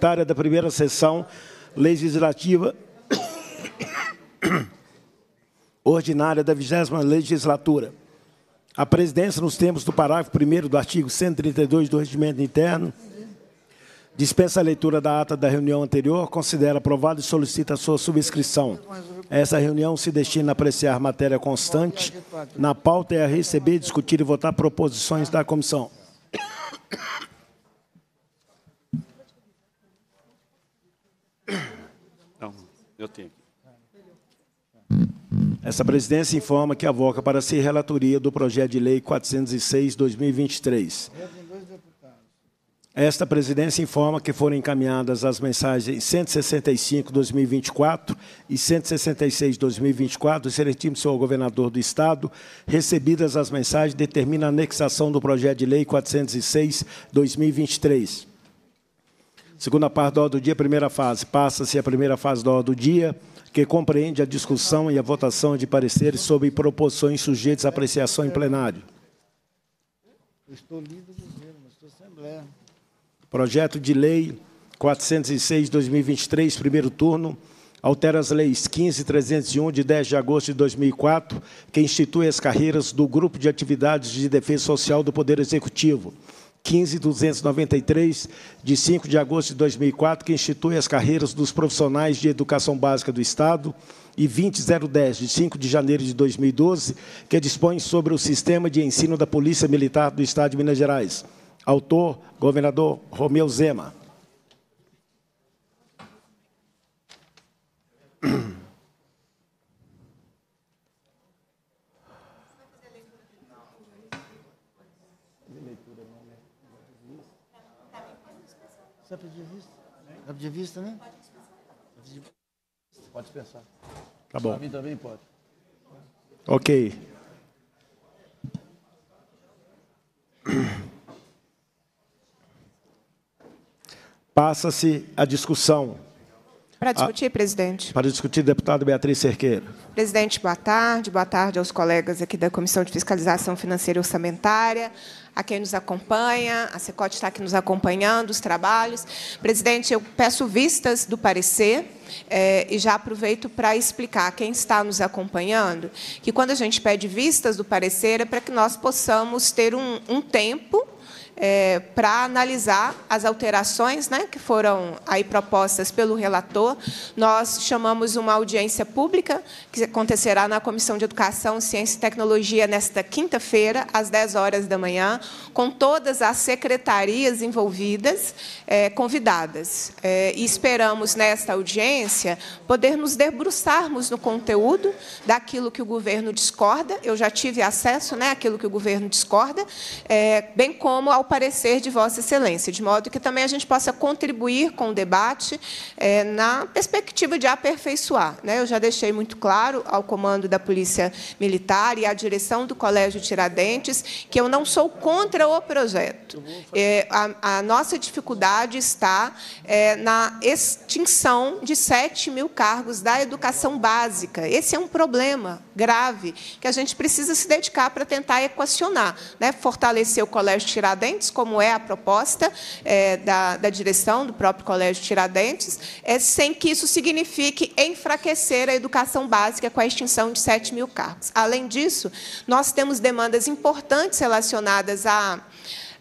orçamentária da primeira sessão legislativa ordinária da vigésima legislatura. A presidência, nos termos do parágrafo 1 do artigo 132 do Regimento Interno, dispensa a leitura da ata da reunião anterior, considera aprovada e solicita sua subscrição. Essa reunião se destina a apreciar matéria constante. Na pauta é a receber, discutir e votar proposições da comissão. Não, eu tenho. Essa presidência informa que avoca para si relatoria do projeto de lei 406/2023. Esta presidência informa que foram encaminhadas as mensagens 165/2024 e 166/2024 do excelentíssimo senhor governador do estado. Recebidas as mensagens, determina a anexação do projeto de lei 406/2023. Segunda parte da ordem do dia, primeira fase. Passa-se a primeira fase da ordem do dia que compreende a discussão e a votação de pareceres sobre proposições sujeitas à apreciação em plenário. Eu estou líder do governo, estou Assembleia. Projeto de Lei 406-2023, primeiro turno, altera as leis 15.301, de 10 de agosto de 2004, que institui as carreiras do Grupo de Atividades de Defesa Social do Poder Executivo, 15.293, de 5 de agosto de 2004, que institui as carreiras dos profissionais de educação básica do Estado, e 20010, de 5 de janeiro de 2012, que dispõe sobre o sistema de ensino da Polícia Militar do Estado de Minas Gerais. Autor, governador Romeu Zema. Pedir vista, né? Pode dispensar. Tá bom. Para mim também pode. Ok. Passa-se a discussão. Para discutir, presidente. Para discutir, deputada Beatriz Cerqueira. Presidente, boa tarde. Boa tarde aos colegas aqui da Comissão de Fiscalização Financeira e Orçamentária, a quem nos acompanha, a Secote está aqui nos acompanhando, os trabalhos. Presidente, eu peço vistas do parecer é, e já aproveito para explicar a quem está nos acompanhando que, quando a gente pede vistas do parecer, é para que nós possamos ter um, um tempo é, para analisar as alterações né, que foram aí propostas pelo relator. Nós chamamos uma audiência pública, que acontecerá na Comissão de Educação, Ciência e Tecnologia nesta quinta-feira, às 10 horas da manhã, com todas as secretarias envolvidas é, convidadas. É, e esperamos, nesta audiência, poder nos debruçarmos no conteúdo daquilo que o governo discorda. Eu já tive acesso né, àquilo que o governo discorda, é, bem como ao parecer de Vossa Excelência, de modo que também a gente possa contribuir com o debate é, na perspectiva de aperfeiçoar. Né? Eu já deixei muito claro ao comando da Polícia Militar e à direção do Colégio Tiradentes que eu não sou contra o projeto. É, a, a, nossa dificuldade está é, na extinção de 7 mil cargos da educação básica. Esse é um problema grave que a gente precisa se dedicar para tentar equacionar, né? fortalecer o Colégio Tiradentes, Tiradentes, como é a proposta é, da, da, direção do próprio Colégio Tiradentes, é, sem que isso signifique enfraquecer a educação básica com a extinção de 7 mil cargos. Além disso, nós temos demandas importantes relacionadas a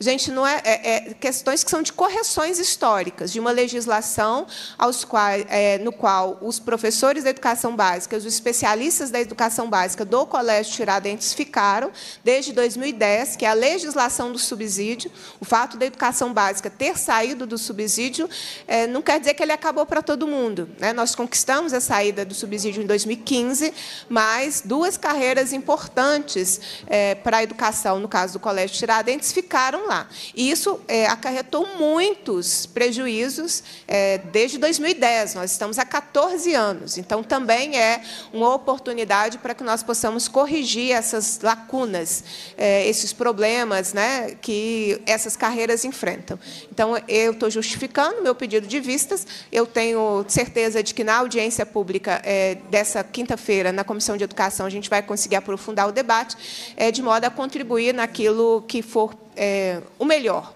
Gente, não é, é, é, questões que são de correções históricas de uma legislação aos quais, é, no qual os professores da educação básica, os especialistas da educação básica do Colégio Tiradentes ficaram desde 2010, que é a legislação do subsídio. O fato da educação básica ter saído do subsídio é, não quer dizer que ele acabou para todo mundo. Né? Nós conquistamos a saída do subsídio em 2015, mas duas carreiras importantes é, para a educação, no caso do Colégio Tiradentes, ficaram lá. E isso é, acarretou muitos prejuízos é, desde 2010. Nós estamos há 14 anos. Então, também é uma oportunidade para que nós possamos corrigir essas lacunas, é, esses problemas né, que essas carreiras enfrentam. Então, eu estou justificando meu pedido de vistas. Eu tenho certeza de que na audiência pública é, dessa quinta-feira, na Comissão de Educação, a gente vai conseguir aprofundar o debate, é, de modo a contribuir naquilo que for é, o melhor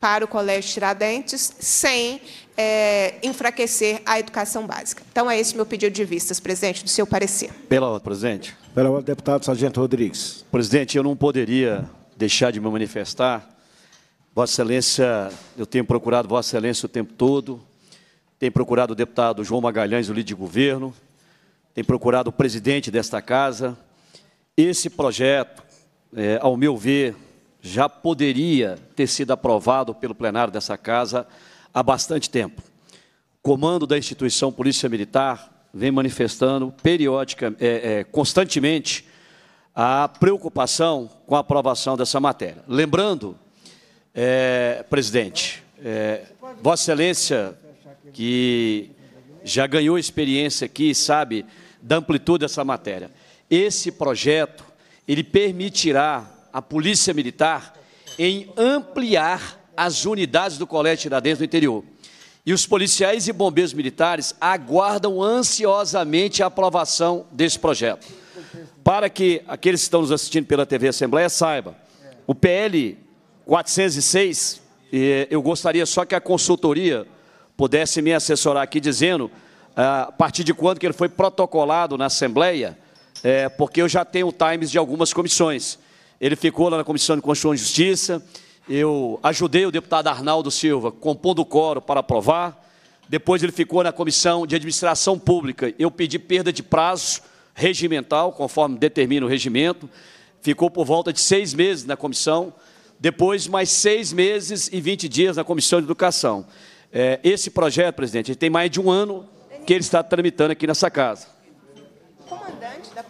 para o Colégio Tiradentes, sem é, enfraquecer a educação básica. Então, é esse meu pedido de vistas, presidente, do seu parecer. Pela ordem, presidente. Pela ordem, deputado Sargento Rodrigues. Presidente, eu não poderia deixar de me manifestar. Vossa Excelência, eu tenho procurado Vossa Excelência o tempo todo, tenho procurado o deputado João Magalhães, o líder de governo, tenho procurado o presidente desta casa. Esse projeto, é, ao meu ver, já poderia ter sido aprovado pelo plenário dessa casa há bastante tempo. O comando da instituição Polícia Militar vem manifestando periódica, é, é, constantemente a preocupação com a aprovação dessa matéria. Lembrando, é, presidente, é, Vossa Excelência, que já ganhou experiência aqui, sabe da amplitude dessa matéria. Esse projeto, ele permitirá a Polícia Militar em ampliar as unidades do Colégio Tiradentes no interior. E os policiais e bombeiros militares aguardam ansiosamente a aprovação desse projeto. Para que aqueles que estão nos assistindo pela TV Assembleia saibam, o PL 406, eu gostaria só que a consultoria pudesse me assessorar aqui dizendo ah, a partir de quando que ele foi protocolado na Assembleia, é, porque eu já tenho times de algumas comissões. Ele ficou lá na Comissão de Constituição e Justiça. Eu ajudei o deputado Arnaldo Silva compondo o coro para aprovar. Depois ele ficou na Comissão de Administração Pública. Eu pedi perda de prazo regimental, conforme determina o regimento. Ficou por volta de seis meses na comissão. Depois, mais seis meses e 20 dias na Comissão de Educação. É, esse projeto, presidente, tem mais de um ano que ele está tramitando aqui nessa casa. Comandante da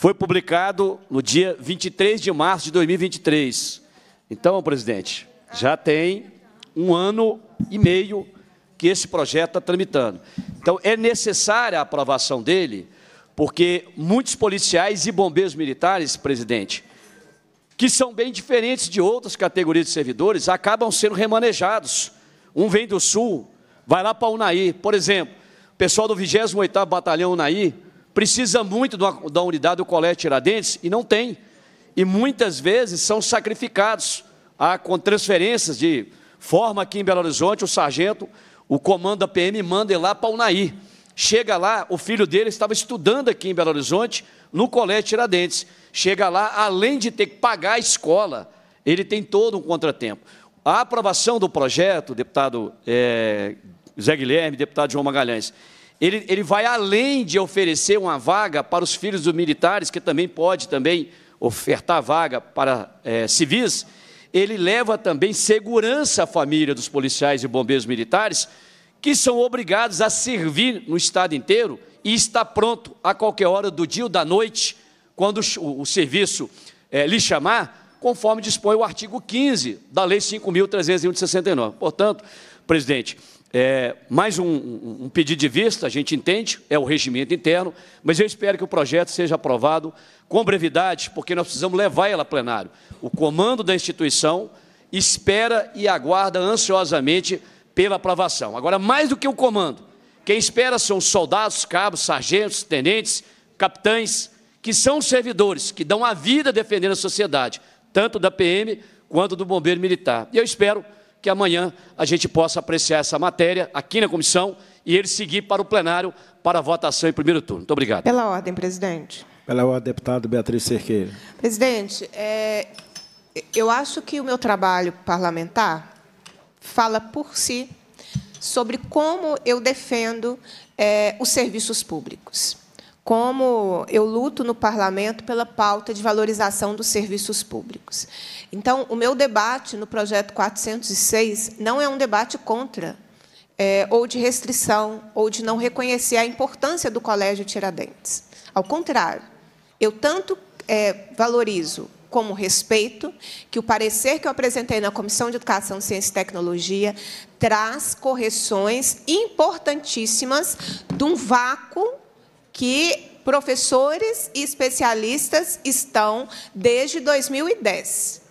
foi publicado no dia 23 de março de 2023. Então, presidente, já tem um ano e meio que esse projeto está tramitando. Então, é necessária a aprovação dele, porque muitos policiais e bombeiros militares, presidente, que são bem diferentes de outras categorias de servidores, acabam sendo remanejados. Um vem do Sul, vai lá para o Unaí. Por exemplo, o pessoal do 28º Batalhão Unaí, precisa muito da unidade do Colégio Tiradentes e não tem. E muitas vezes são sacrificados com transferências de forma aqui em Belo Horizonte, o sargento, o comando da PM manda ele lá para Unaí. Chega lá, o filho dele estava estudando aqui em Belo Horizonte, no Colégio Tiradentes. Chega lá, além de ter que pagar a escola, ele tem todo um contratempo. A aprovação do projeto, deputado é, Zé Guilherme, deputado João Magalhães, ele, ele vai além de oferecer uma vaga para os filhos dos militares, que também pode também ofertar vaga para é, civis, ele leva também segurança à família dos policiais e bombeiros militares, que são obrigados a servir no estado inteiro e está pronto a qualquer hora do dia ou da noite, quando o, o serviço é, lhe chamar, conforme dispõe o artigo 15 da Lei 5.301 de 69. Portanto, presidente, é, mais um, um, pedido de vista, a gente entende, é o regimento interno, mas eu espero que o projeto seja aprovado com brevidade, porque nós precisamos levar ela a plenário. O comando da instituição espera e aguarda ansiosamente pela aprovação. Agora, mais do que o comando, quem espera são os soldados, cabos, sargentos, tenentes, capitães, que são servidores, que dão a vida defendendo a sociedade, tanto da PM quanto do bombeiro militar. E eu espero que amanhã a gente possa apreciar essa matéria aqui na comissão e ele seguir para o plenário para a votação em primeiro turno. Muito obrigado. Pela ordem, presidente. Pela ordem, deputado Beatriz Cerqueira. Presidente, é, eu acho que o meu trabalho parlamentar fala por si sobre como eu defendo é, os serviços públicos como eu luto no parlamento pela pauta de valorização dos serviços públicos. Então, o meu debate no projeto 406 não é um debate contra é, ou de restrição ou de não reconhecer a importância do Colégio Tiradentes. Ao contrário, eu tanto é, valorizo como respeito que o parecer que eu apresentei na Comissão de Educação, Ciência e Tecnologia traz correções importantíssimas de um vácuo que professores e especialistas estão desde 2010.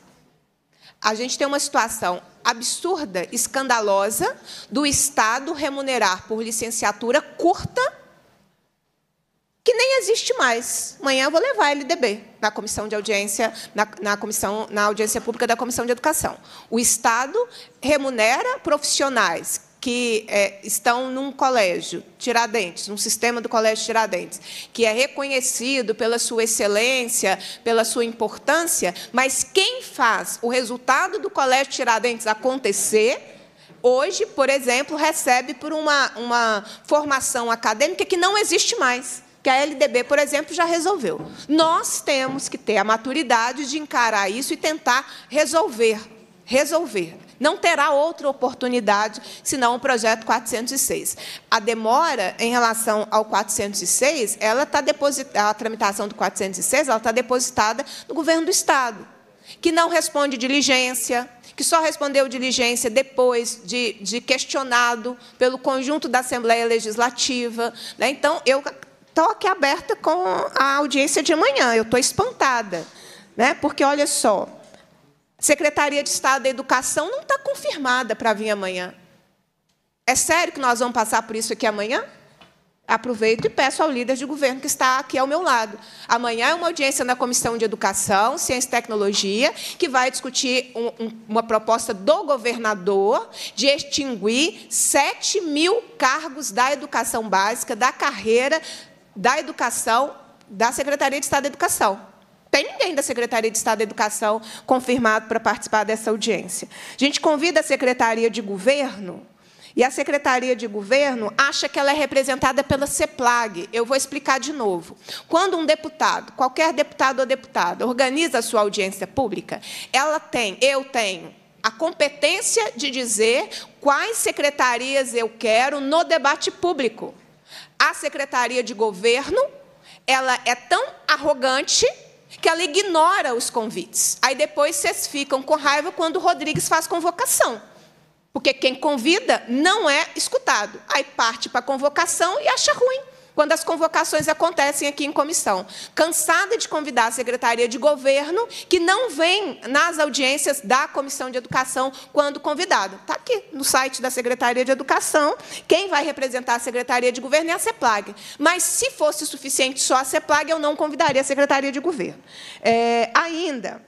A gente tem uma situação absurda, escandalosa, do Estado remunerar por licenciatura curta que nem existe mais. Amanhã eu vou levar a LDB na comissão de audiência, na, na, comissão, na audiência pública da Comissão de Educação. O Estado remunera profissionais que é, estão num colégio Tiradentes, num sistema do colégio Tiradentes, que é reconhecido pela sua excelência, pela sua importância, mas quem faz o resultado do colégio Tiradentes acontecer hoje, por exemplo, recebe por uma, uma formação acadêmica que não existe mais que a LDB, por exemplo, já resolveu. Nós temos que ter a maturidade de encarar isso e tentar resolver, resolver. Não terá outra oportunidade senão o projeto 406. A demora em relação ao 406, ela está depositada, a tramitação do 406, ela está depositada no governo do Estado, que não responde diligência, que só respondeu diligência depois de, de questionado pelo conjunto da Assembleia Legislativa. Né? Então, eu estou aqui aberta com a audiência de amanhã, eu estou espantada. Né? Porque, olha só, Secretaria de Estado da Educação não está confirmada para vir amanhã. É sério que nós vamos passar por isso aqui amanhã? Aproveito e peço ao líder de governo que está aqui ao meu lado. Amanhã é uma audiência na Comissão de Educação, Ciência e Tecnologia, que vai discutir um, um, uma proposta do governador de extinguir 7 mil cargos da educação básica, da carreira da educação, da Secretaria de Estado da Educação. Tem ninguém da Secretaria de Estado da Educação confirmado para participar dessa audiência. A gente convida a Secretaria de Governo, e a Secretaria de Governo acha que ela é representada pela CEPLAG. Eu vou explicar de novo. Quando um deputado, qualquer deputado ou deputada, organiza a sua audiência pública, ela tem, eu tenho, a competência de dizer quais secretarias eu quero no debate público. A Secretaria de Governo, ela é tão arrogante que ela ignora os convites. Aí depois vocês ficam com raiva quando o Rodrigues faz convocação. Porque quem convida não é escutado. Aí parte para a convocação e acha ruim quando as convocações acontecem aqui em comissão. Cansada de convidar a Secretaria de Governo, que não vem nas audiências da Comissão de Educação quando convidada. Está aqui no site da Secretaria de Educação. Quem vai representar a Secretaria de Governo é a CEPLAG. Mas, se fosse suficiente só a CEPLAG, eu não convidaria a Secretaria de Governo. É, ainda,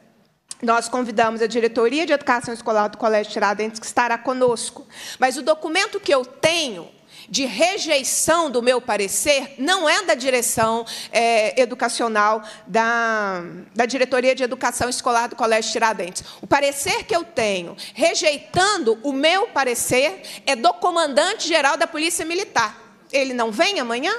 nós convidamos a diretoria de educação escolar do Colégio Tiradentes, que estará conosco. Mas o documento que eu tenho de rejeição do meu parecer não é da direção é, educacional da, da diretoria de educação escolar do Colégio Tiradentes. O parecer que eu tenho, rejeitando o meu parecer, é do comandante-geral da Polícia Militar. Ele não vem amanhã?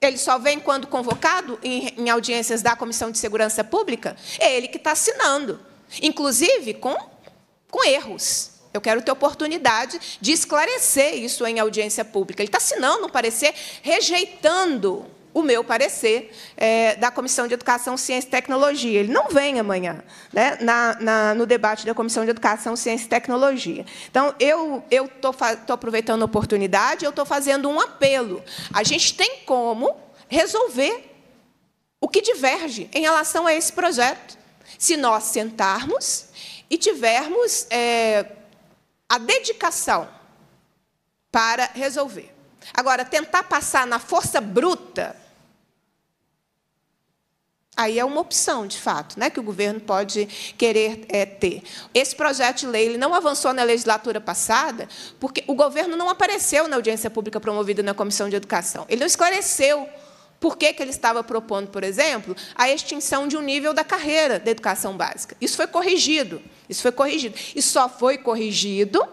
Ele só vem quando convocado em, em audiências da Comissão de Segurança Pública? É ele que está assinando, inclusive com, com erros. Eu quero ter oportunidade de esclarecer isso em audiência pública. Ele está assinando um parecer rejeitando o meu parecer é, da Comissão de Educação, Ciência e Tecnologia. Ele não vem amanhã né, na, na, no debate da Comissão de Educação, Ciência e Tecnologia. Então, eu estou aproveitando a oportunidade, eu estou fazendo um apelo. A gente tem como resolver o que diverge em relação a esse projeto. Se nós sentarmos e tivermos é, a dedicação para resolver. Agora, tentar passar na força bruta, aí é uma opção, de fato, né, que o governo pode querer é, ter. Esse projeto de lei ele não avançou na legislatura passada, porque o governo não apareceu na audiência pública promovida na Comissão de Educação. Ele não esclareceu por que, que ele estava propondo, por exemplo, a extinção de um nível da carreira da educação básica. Isso foi corrigido. Isso foi corrigido. E só foi corrigido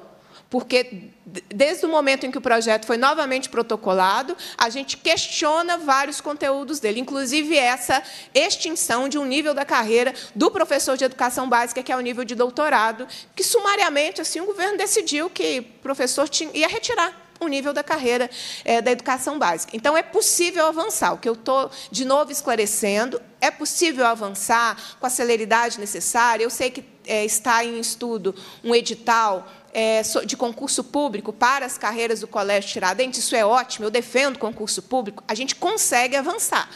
porque, desde o momento em que o projeto foi novamente protocolado, a gente questiona vários conteúdos dele, inclusive essa extinção de um nível da carreira do professor de educação básica, que é o nível de doutorado, que, sumariamente, assim, o governo decidiu que o professor tinha, ia retirar o nível da carreira é, da educação básica. Então, é possível avançar. O que eu estou, de novo, esclarecendo, é possível avançar com a celeridade necessária. Eu sei que é, está em estudo um edital é, de concurso público para as carreiras do Colégio Tiradentes. Isso é ótimo, eu defendo concurso público. A gente consegue avançar.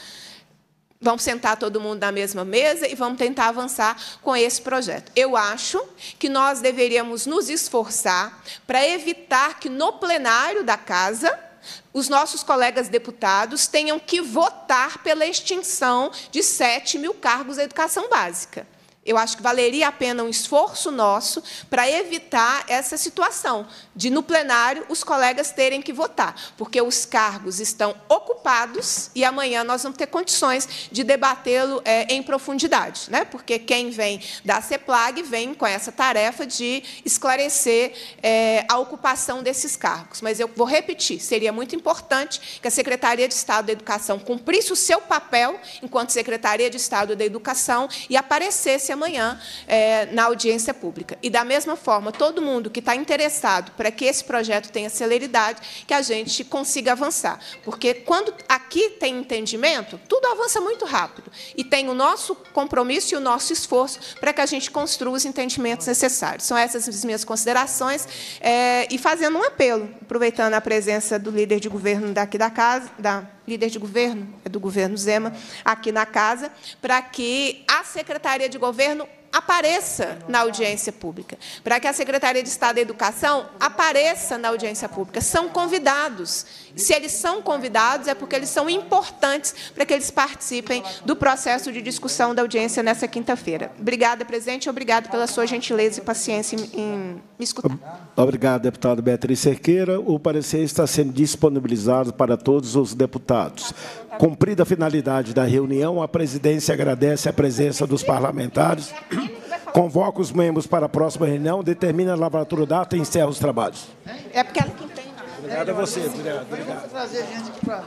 Vamos sentar todo mundo na mesma mesa e vamos tentar avançar com esse projeto. Eu acho que nós deveríamos nos esforçar para evitar que no plenário da casa os nossos colegas deputados tenham que votar pela extinção de 7 mil cargos da educação básica. Eu acho que valeria a pena um esforço nosso para evitar essa situação de, no plenário, os colegas terem que votar, porque os cargos estão ocupados e amanhã nós vamos ter condições de debatê-lo é, em profundidade, né? porque quem vem da CEPLAG vem com essa tarefa de esclarecer é, a ocupação desses cargos. Mas eu vou repetir, seria muito importante que a Secretaria de Estado da Educação cumprisse o seu papel enquanto Secretaria de Estado da Educação e aparecesse amanhã é, na audiência pública. E, da mesma forma, todo mundo que está interessado para que esse projeto tenha celeridade, que a gente consiga avançar. Porque, quando aqui tem entendimento, tudo avança muito rápido. E tem o nosso compromisso e o nosso esforço para que a gente construa os entendimentos necessários. São essas as minhas considerações. É, e fazendo um apelo, aproveitando a presença do líder de governo daqui da casa, da líder de governo, é do governo Zema, aqui na casa, para que a Secretaria de Governo apareça na audiência pública, para que a Secretaria de Estado da Educação apareça na audiência pública. São convidados. Se eles são convidados, é porque eles são importantes para que eles participem do processo de discussão da audiência nessa quinta-feira. Obrigada, presidente, obrigado pela sua gentileza e paciência em, me escutar. Obrigado, deputado Beatriz Cerqueira. O parecer está sendo disponibilizado para todos os deputados. Cumprida a finalidade da reunião, a presidência agradece a presença dos parlamentares, convoca os membros para a próxima reunião, determina a lavratura data e encerra os trabalhos. É porque ela que entende. Obrigado a você. Obrigado. obrigado.